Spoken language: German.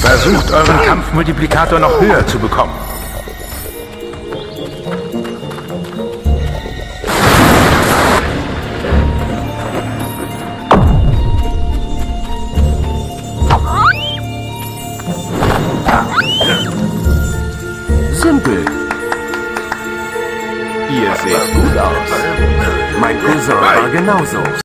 Versucht euren Kampfmultiplikator noch höher zu bekommen. Simpel. Ihr seht gut aus. Mein Cousin war genauso.